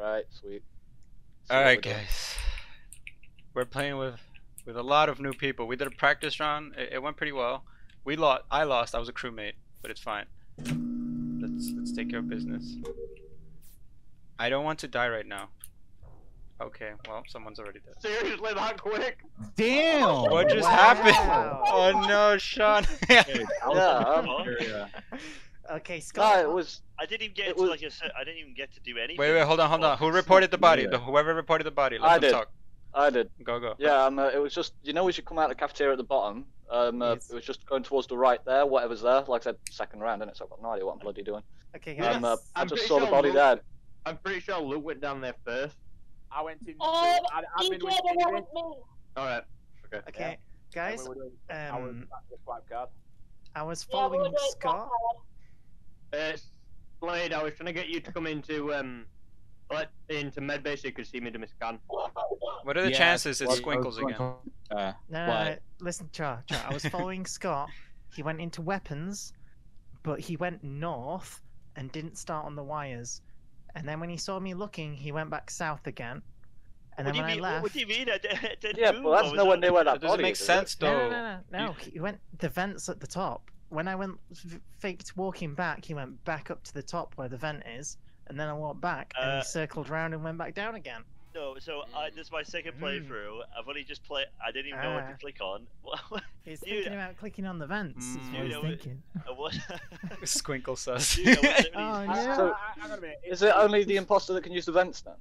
Right, sweet. See All we're doing. guys. We're playing with with a lot of new people. We did a practice round. It, it went pretty well. We lost. I lost. I was a crewmate, but it's fine. Let's let's take care of business. I don't want to die right now. Okay, well, someone's already dead. Seriously, that quick? Damn! What just Wow. happened? Oh no, Sean. Yeah, um, Okay, no, Scott. it was. I didn't even get It to was- like a cer- I didn't even get to do anything. wait, wait, hold on, hold on. Who Oh, reported the body? Yeah. The, whoever reported the body. Let I did. talk. I did. Go, go. Yeah, um, uh, it was just. You know, as you come out of the cafeteria at the bottom, um, uh, Yes. it was just going towards the right there. Whatever's there. Like I said, second round, innit? So I've got no idea what I'm bloody doing. Okay, Yeah, guys. Um, uh, I I'm just pretty saw the body Luke- there. I'm pretty sure Luke went down there first. I went in. Um, I, I've been with with me. Alright. Okay. okay, and guys. we were doing our Um. I was Yeah, we were following doing Scott. Uh, Slade, I was trying to get you to come into um, let into medbay so you could see me do my scan. What are the Yeah, chances it's Squinkles again? Uh, No, no, listen, Char, Char. I was following Scott. He went into weapons, but he went north and didn't start on the wires. And then when he saw me looking, he went back south again. And What then do you I mean? left, What do you mean? I did, I did Yeah, move. but I that's was nowhere on- near where that That doesn't make is, is it? sense, no, though. no, no, no, no. He went the vents at the top. When I went faked walking back, he went back up to the top where the vent is, and then I walked back, and Uh, he circled round and went back down again. No, so I, this is my second Mm. playthrough. I've only just played. I didn't even know what Ah. to click on. He's Dude, thinking about clicking on the vents. is Mm. what he's I thinking. I was- Squinkle sus. Dude, I Oh, yeah. So- I- hang on a minute. Is it only the imposter that can use the vents then?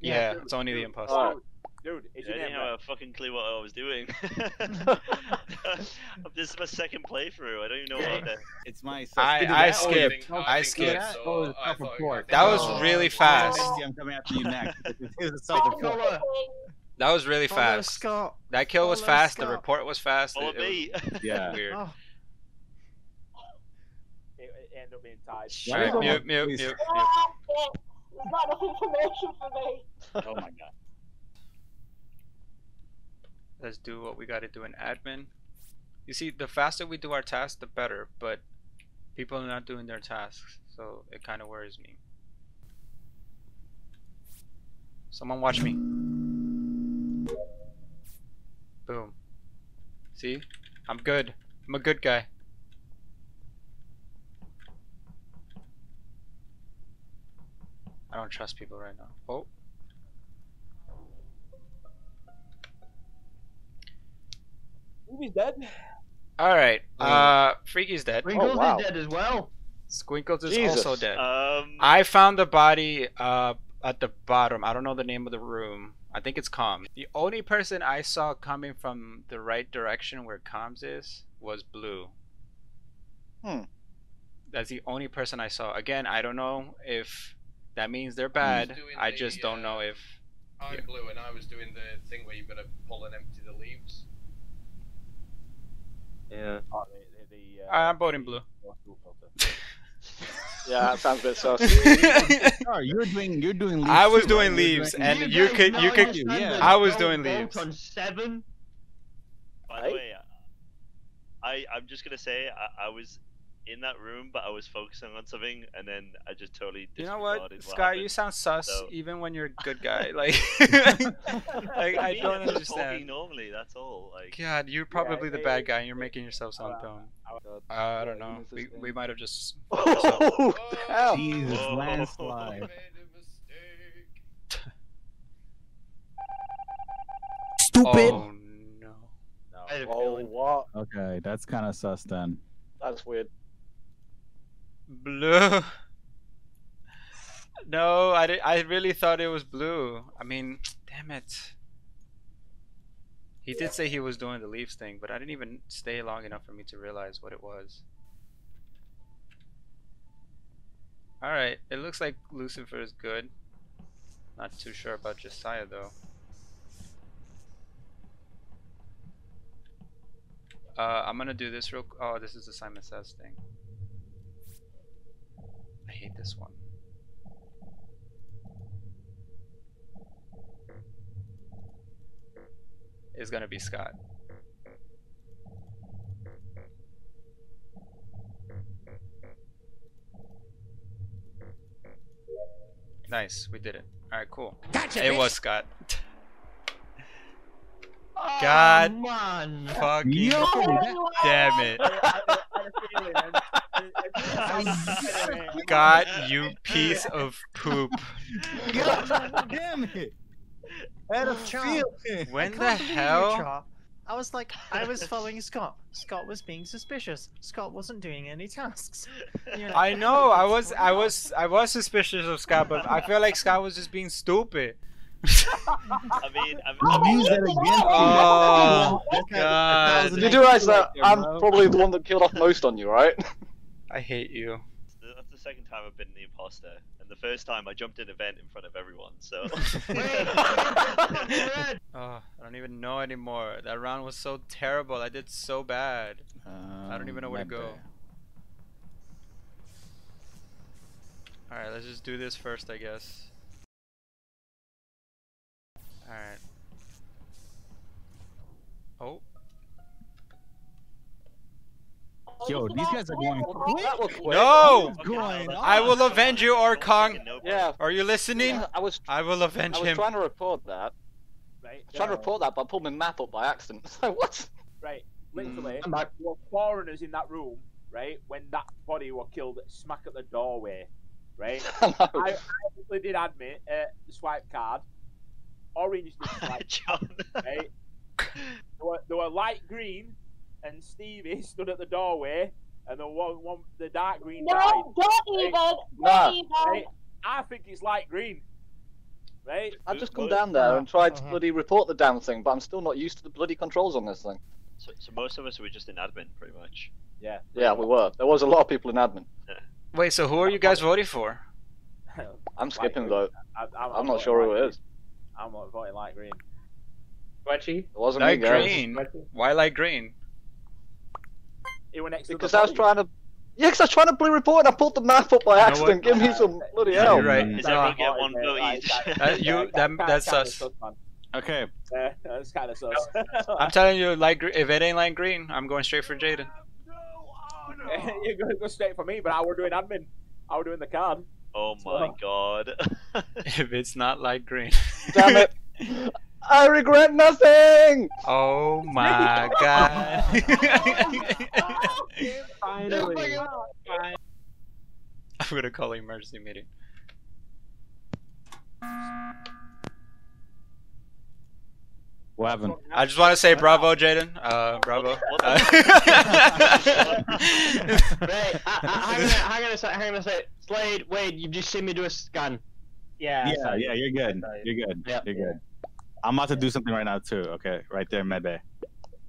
yeah, dude, it's only the imposter. Alright. Dude, is I didn't have there? a fucking clue what I was doing. this is my second playthrough. I don't even know what the. it's my. I- Either I skipped. the- I skipped. that So or the I thought- self-report. That was Oh. really Oh, fast. I'm coming after you next. It's a Which That was really Follow fast. Scott. That kill was Follow fast. The report was fast. It, it was Yeah. weird. Oh, It, it ended up being tied. Why mute, mute, mute, mute. shit. There's not enough information for me. Oh my god. Let's do what we gotta do in admin. You see, the faster we do our tasks, the better. But people are not doing their tasks, so it kind of worries me. Someone watch me. Boom. See? I'm good. I'm a good guy. I don't trust people right now. Oh. Movie's dead. Alright. Oh. Uh, Freaky's dead. Wrinkles wow. is dead as well. Squinkles is Jesus. also dead. Um. I found the body uh at the bottom. I don't know the name of the room. I think it's comms. The only person I saw coming from the right direction where comms is was blue. Hmm. That's the only person I saw. Again, I don't know if that means they're bad. doing I the, just don't know uh, if I'm Yeah. blue and I was doing the thing where you've got to pull and empty the leaves. Yeah. Oh, the, the, the, uh, I'm voting blue. Yeah, that sounds a bit sus. Oh, you're doing. You're doing. Leaves I was too, doing right? Leaves, doing- and You you could- not you could- yeah. I was don't doing vote leaves. on seven. By Hey. the way, I I'm just gonna say I, I was in that room, but I was focusing on something, and then I just totally. You know what, disregarded Sky? You sound sus So- even when you're a good guy. Like, like I Me, don't I'm Talking understand. normally, that's all. Like. God, you're probably the bad guy, and you're making yourself sound Uh, dumb. I- Uh, I don't know. We, we might have just. oh, damn. Jesus, Whoa. I landslide. made a mistake. Stupid. Oh no. No. I had a Oh, feeling. what? Okay, that's kind of sus then. That's weird. Blue. No, I, di- I really thought it was blue. I mean, damn it. He did say he was doing the leaves thing, but I didn't even stay long enough for me to realize what it was. Alright, it looks like Lucifer is good. Not too sure about Josiah though. Uh, I'm gonna do this real. Oh, this is the Simon Says thing. I hate this one. Is gonna be Scott. Nice. Nice, we did it. Alright, cool. Gotcha, It bitch. was Scott. Oh, God man. Fucking Yo, damn it. I- I- I had a feeling, man. Scott, you piece of poop. God damn it! I had a When the can't believe you, hell? Char. I was like, I was following Scott. Scott was being suspicious. Scott wasn't doing any tasks. You're like, I know, I was I was I was suspicious of Scott, but I feel like Scott was just being stupid. I mean, I, I mean, Use that that's- against Oh you. god. Did you realize that I'm probably the one that killed off most on you, right? I hate you. that's the second time I've been the imposter, and the first time I jumped in a vent in front of everyone. So. Oh, I don't even know anymore. That round was so terrible. I did so bad. I don't even know where to Um, go. my. Alright, let's just do this first, I guess. Alright. Yo, these guys are going quick. that was quick. No! Going? I will avenge you, Orkong! No Yeah. Are you listening? I was I will avenge him. I was him. trying to report that. Right. I was trying to report that, but I pulled my map up by accident. So what? Right. Literally, I'm there were foreigners in that room, right? When that body was killed smack at the doorway, right? I know. I, I did admit uh, the swipe card. Orange did swipe, John. right? They were, they were light green, and Stevie stood at the doorway, and the one, one the dark green died. No, don't even. Don't Nah. even. I think it's light green, right? I've just come down there and tried to Uh-huh. bloody report the damn thing, but I'm still not used to the bloody controls on this thing. So, so most of us were just in admin, pretty much. Yeah. Yeah, we were. There was a lot of people in admin. Wait, so who are you guys voting for? I'm skipping though. I, I'm, I'm not sure who it is. I'm voting light green. Wedgie. It wasn't Light me, guys. green. Why light green? It went next to the Because I was trying to. Yeah, because I was trying to bloody report and I pulled the map up by know accident. what? Give me some bloody Yeah, hell. you're right. Mm. Is No. everyone get one vote each? that- uh, That- you- yeah, that- that's us. Okay. Yeah, that's kind of sus. I'm telling you, light gre- if it ain't light green, I'm going straight for Jaden. You're going to go straight for me, but I were doing admin. I were doing the card. Oh my god. If it's not light green. Damn it. I regret nothing! Oh my god. Finally. I'm gonna call an emergency meeting. What happened? I just want to say bravo, Jaden. Uh, bravo. What the- Uh, Right, I, I, hang on, a- hang on a sec, hang on a. Slade, wait, you've just seen me do a scan. Yeah. Yeah, yeah, you're good. You're good. Yeah. You're good. I'm about to do something right now too. Okay, right there, medbay.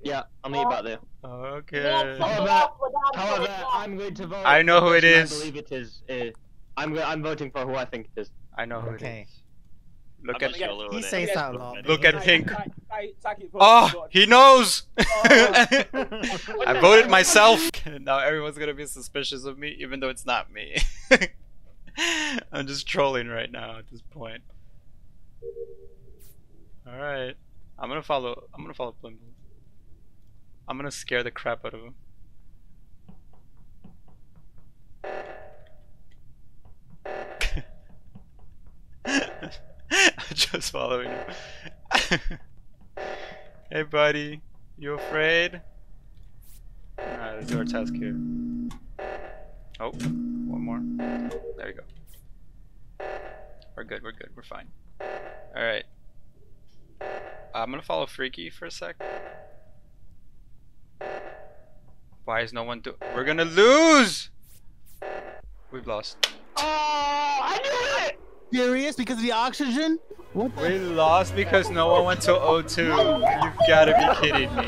Yeah, I'll meet you back there. Okay. something However- else without However, doing that. I'm going to vote. I know who for it the person is. I believe it is. Uh, I'm, I'm voting for who I think it is. I know who Okay. it is. Look I'm at just gonna lower He says that a look lot. at- Look at Pink. Oh, he knows. I voted myself. Now everyone's gonna be suspicious of me, even though it's not me. I'm just trolling right now at this point. All right, I'm gonna follow. I'm gonna follow Blim Blim. I'm gonna scare the crap out of him. Just following him. hey, buddy, you afraid? Alright, let's do our task here. Oh, one more. There you go. We're good, we're good, we're fine. Alright. I'm gonna follow Freaky for a sec. Why is no one do- We're gonna lose! We've lost. Oh, I knew it! Serious? Because of the oxygen? What the? We lost because no one went to O2. You've gotta be kidding me.